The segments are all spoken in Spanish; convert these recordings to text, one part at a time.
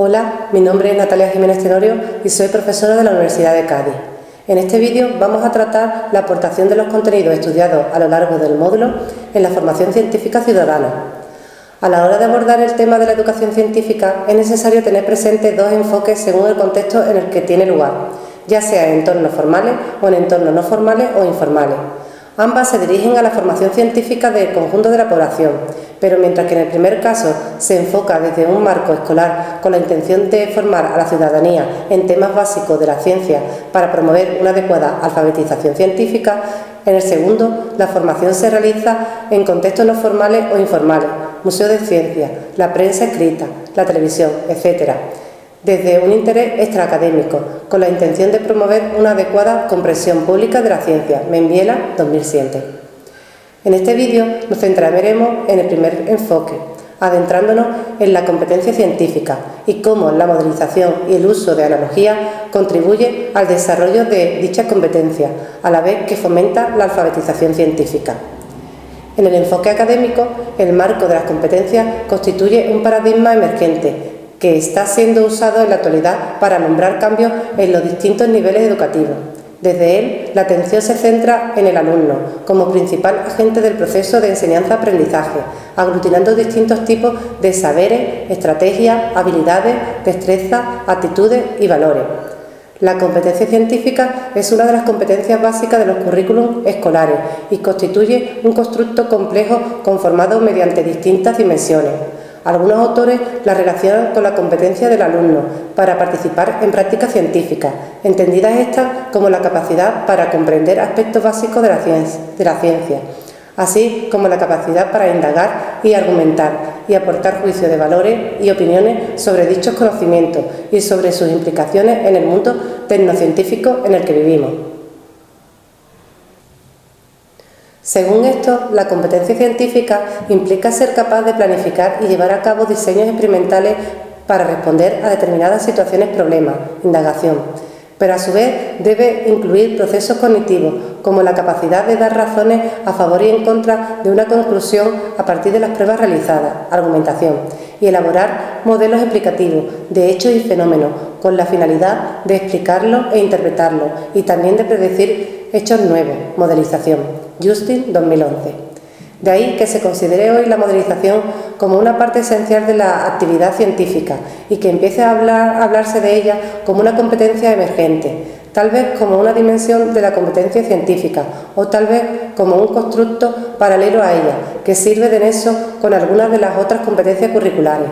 Hola, mi nombre es Natalia Jiménez Tenorio y soy profesora de la Universidad de Cádiz. En este vídeo vamos a tratar la aportación de los contenidos estudiados a lo largo del módulo en la formación científica ciudadana. A la hora de abordar el tema de la educación científica es necesario tener presente dos enfoques según el contexto en el que tiene lugar, ya sea en entornos formales o en entornos no formales o informales. Ambas se dirigen a la formación científica del conjunto de la población, pero mientras que en el primer caso se enfoca desde un marco escolar con la intención de formar a la ciudadanía en temas básicos de la ciencia para promover una adecuada alfabetización científica, en el segundo la formación se realiza en contextos no formales o informales, museo de ciencia, la prensa escrita, la televisión, etc desde un interés extraacadémico, con la intención de promover una adecuada comprensión pública de la ciencia. Membiela 2007. En este vídeo nos centraremos en el primer enfoque, adentrándonos en la competencia científica y cómo la modelización y el uso de analogía contribuye al desarrollo de dicha competencia, a la vez que fomenta la alfabetización científica. En el enfoque académico, el marco de las competencias constituye un paradigma emergente que está siendo usado en la actualidad para nombrar cambios en los distintos niveles educativos. Desde él, la atención se centra en el alumno como principal agente del proceso de enseñanza-aprendizaje, aglutinando distintos tipos de saberes, estrategias, habilidades, destrezas, actitudes y valores. La competencia científica es una de las competencias básicas de los currículums escolares y constituye un constructo complejo conformado mediante distintas dimensiones algunos autores la relacionan con la competencia del alumno para participar en prácticas científicas, entendidas estas como la capacidad para comprender aspectos básicos de la, ciencia, así como la capacidad para indagar y argumentar y aportar juicios de valores y opiniones sobre dichos conocimientos y sobre sus implicaciones en el mundo tecnocientífico en el que vivimos. Según esto, la competencia científica implica ser capaz de planificar y llevar a cabo diseños experimentales para responder a determinadas situaciones problema, indagación, pero a su vez debe incluir procesos cognitivos, como la capacidad de dar razones a favor y en contra de una conclusión a partir de las pruebas realizadas, argumentación, y elaborar modelos explicativos de hechos y fenómenos, con la finalidad de explicarlos e interpretarlos, y también de predecir hechos nuevos, modelización. Justin 2011. De ahí que se considere hoy la modelización como una parte esencial de la actividad científica y que empiece a, hablar, hablarse de ella como una competencia emergente, tal vez como una dimensión de la competencia científica o tal vez como un constructo paralelo a ella, que sirve de nexo con algunas de las otras competencias curriculares.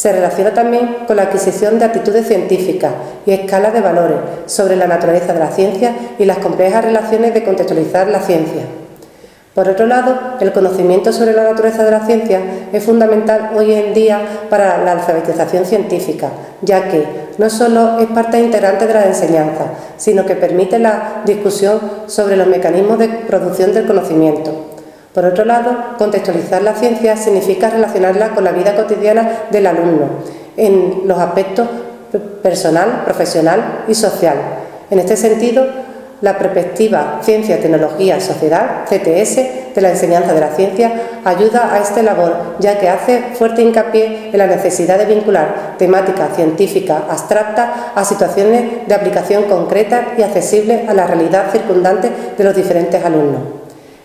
Se relaciona también con la adquisición de actitudes científicas y escalas de valores sobre la naturaleza de la ciencia y las complejas relaciones de contextualizar la ciencia. Por otro lado, el conocimiento sobre la naturaleza de la ciencia es fundamental hoy en día para la alfabetización científica, ya que no solo es parte integrante de la enseñanza, sino que permite la discusión sobre los mecanismos de producción del conocimiento. Por otro lado, contextualizar la ciencia significa relacionarla con la vida cotidiana del alumno, en los aspectos personal, profesional y social. En este sentido, la perspectiva Ciencia, Tecnología, Sociedad, CTS, de la enseñanza de la ciencia, ayuda a esta labor, ya que hace fuerte hincapié en la necesidad de vincular temática científica abstracta a situaciones de aplicación concreta y accesible a la realidad circundante de los diferentes alumnos.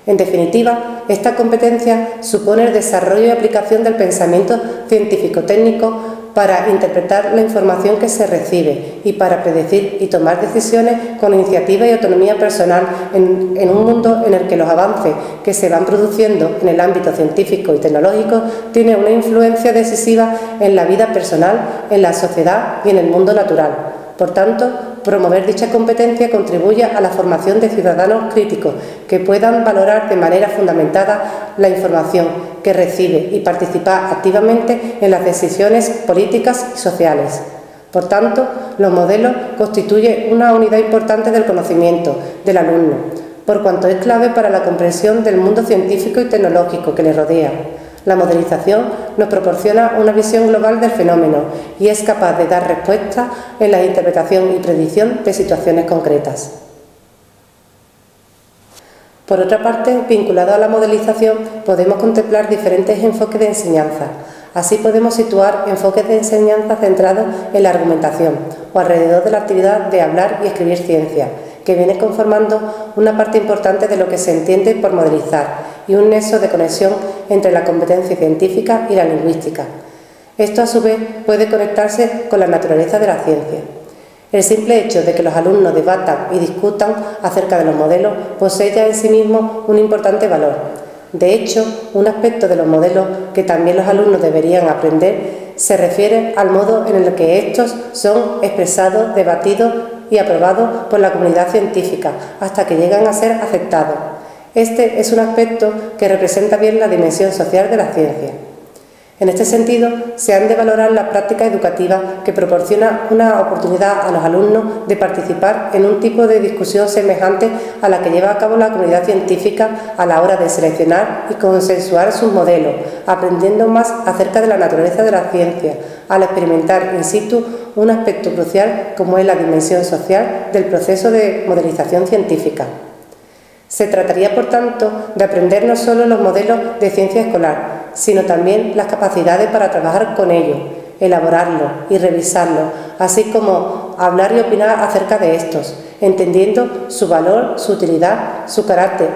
En definitiva, esta competencia supone el desarrollo y aplicación del pensamiento científico-técnico para interpretar la información que se recibe y para predecir y tomar decisiones con iniciativa y autonomía personal en, un mundo en el que los avances que se van produciendo en el ámbito científico y tecnológico tienen una influencia decisiva en la vida personal, en la sociedad y en el mundo natural. Por tanto, promover dicha competencia contribuye a la formación de ciudadanos críticos que puedan valorar de manera fundamentada la información que recibe y participar activamente en las decisiones políticas y sociales. Por tanto, los modelos constituyen una unidad importante del conocimiento del alumno, por cuanto es clave para la comprensión del mundo científico y tecnológico que le rodea la modelización nos proporciona una visión global del fenómeno y es capaz de dar respuesta en la interpretación y predicción de situaciones concretas. Por otra parte, vinculado a la modelización, podemos contemplar diferentes enfoques de enseñanza. Así podemos situar enfoques de enseñanza centrados en la argumentación o alrededor de la actividad de hablar y escribir ciencia, que viene conformando una parte importante de lo que se entiende por modelizar y un nexo de conexión entre la competencia científica y la lingüística. Esto a su vez puede conectarse con la naturaleza de la ciencia. El simple hecho de que los alumnos debatan y discutan acerca de los modelos posee ya en sí mismo un importante valor. De hecho, un aspecto de los modelos que también los alumnos deberían aprender se refiere al modo en el que estos son expresados, debatidos y aprobados por la comunidad científica hasta que llegan a ser aceptados. Este es un aspecto que representa bien la dimensión social de la ciencia. En este sentido, se han de valorar las prácticas educativas que proporcionan una oportunidad a los alumnos de participar en un tipo de discusión semejante a la que lleva a cabo la comunidad científica a la hora de seleccionar y consensuar sus modelos, aprendiendo más acerca de la naturaleza de la ciencia, al experimentar in situ un aspecto crucial como es la dimensión social del proceso de modelización científica. Se trataría, por tanto, de aprender no solo los modelos de ciencia escolar, sino también las capacidades para trabajar con ellos, elaborarlos y revisarlos, así como hablar y opinar acerca de estos, entendiendo su valor, su utilidad, su carácter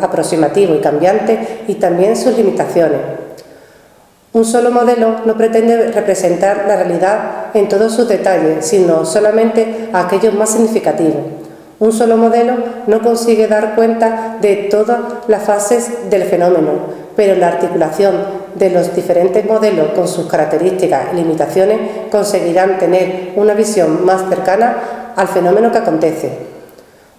aproximativo y cambiante y también sus limitaciones. Un solo modelo no pretende representar la realidad en todos sus detalles, sino solamente aquellos más significativos. Un solo modelo no consigue dar cuenta de todas las fases del fenómeno, pero la articulación de los diferentes modelos con sus características y limitaciones conseguirán tener una visión más cercana al fenómeno que acontece.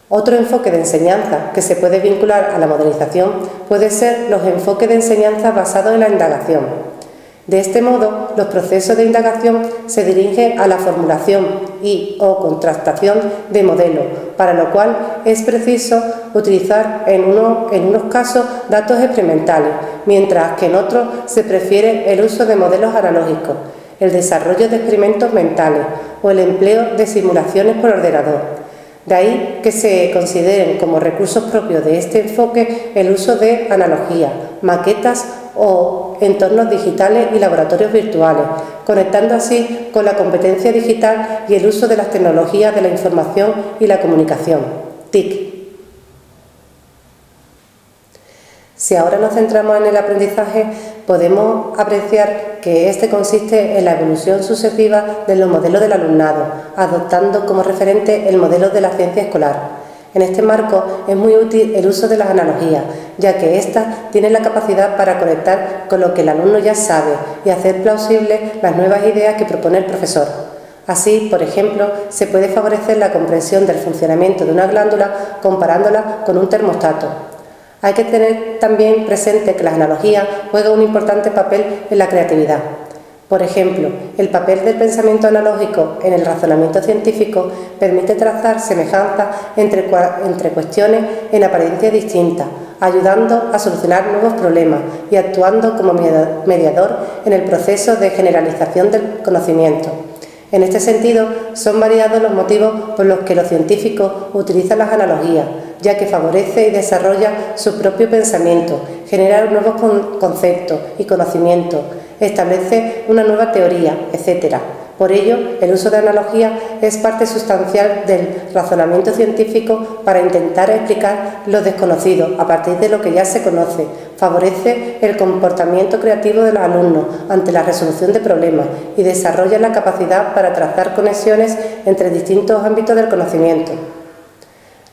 Otro enfoque de enseñanza que se puede vincular a la modelización puede ser los enfoques de enseñanza basados en la indagación. De este modo, los procesos de indagación se dirigen a la formulación y o contrastación de modelos, para lo cual es preciso utilizar en, en unos casos datos experimentales, mientras que en otros se prefiere el uso de modelos analógicos, el desarrollo de experimentos mentales o el empleo de simulaciones por ordenador. De ahí que se consideren como recursos propios de este enfoque el uso de analogía, maquetas o entornos digitales y laboratorios virtuales, conectando así con la competencia digital y el uso de las tecnologías de la información y la comunicación. TIC. Si ahora nos centramos en el aprendizaje, podemos apreciar que este consiste en la evolución sucesiva de los modelos del alumnado, adoptando como referente el modelo de la ciencia escolar. En este marco es muy útil el uso de las analogías, ya que éstas tienen la capacidad para conectar con lo que el alumno ya sabe y hacer plausibles las nuevas ideas que propone el profesor. Así, por ejemplo, se puede favorecer la comprensión del funcionamiento de una glándula comparándola con un termostato. Hay que tener también presente que las analogías juegan un importante papel en la creatividad. Por ejemplo, el papel del pensamiento analógico en el razonamiento científico permite trazar semejanzas entre, entre cuestiones en apariencia distintas, ayudando a solucionar nuevos problemas y actuando como mediador en el proceso de generalización del conocimiento. En este sentido, son variados los motivos por los que los científicos utilizan las analogías, ya que favorece y desarrolla su propio pensamiento, genera nuevos conceptos y conocimientos, establece una nueva teoría, etc. Por ello, el uso de analogía es parte sustancial del razonamiento científico para intentar explicar lo desconocido a partir de lo que ya se conoce. Favorece el comportamiento creativo de los alumnos ante la resolución de problemas y desarrolla la capacidad para trazar conexiones entre distintos ámbitos del conocimiento.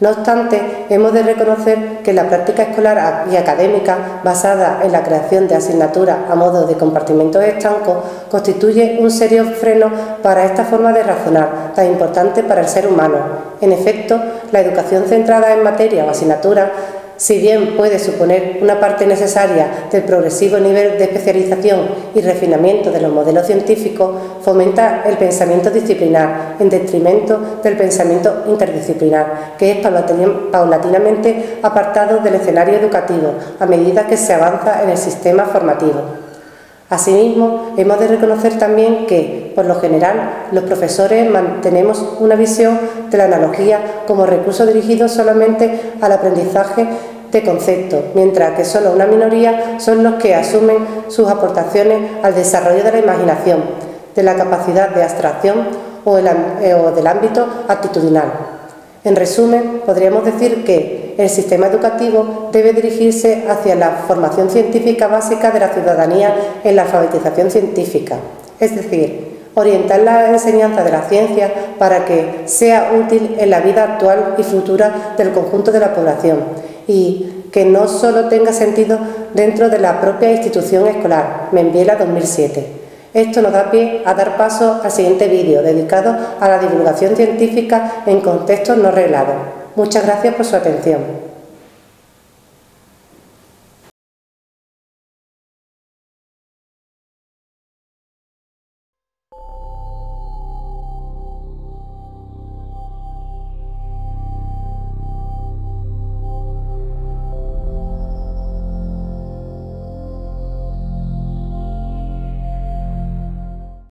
No obstante, hemos de reconocer que la práctica escolar y académica basada en la creación de asignaturas a modo de compartimentos estancos constituye un serio freno para esta forma de razonar tan importante para el ser humano. En efecto, la educación centrada en materia o asignatura si bien puede suponer una parte necesaria del progresivo nivel de especialización y refinamiento de los modelos científicos, fomenta el pensamiento disciplinar en detrimento del pensamiento interdisciplinar, que es paulatinamente apartado del escenario educativo a medida que se avanza en el sistema formativo. Asimismo, hemos de reconocer también que, por lo general, los profesores mantenemos una visión de la analogía como recurso dirigido solamente al aprendizaje de conceptos, mientras que solo una minoría son los que asumen sus aportaciones al desarrollo de la imaginación, de la capacidad de abstracción o, eh, o del ámbito actitudinal. En resumen, podríamos decir que el sistema educativo debe dirigirse hacia la formación científica básica de la ciudadanía en la alfabetización científica, es decir, orientar la enseñanza de la ciencia para que sea útil en la vida actual y futura del conjunto de la población y que no solo tenga sentido dentro de la propia institución escolar, Membiela 2007. Esto nos da pie a dar paso al siguiente vídeo dedicado a la divulgación científica en contextos no reglados. Muchas gracias por su atención.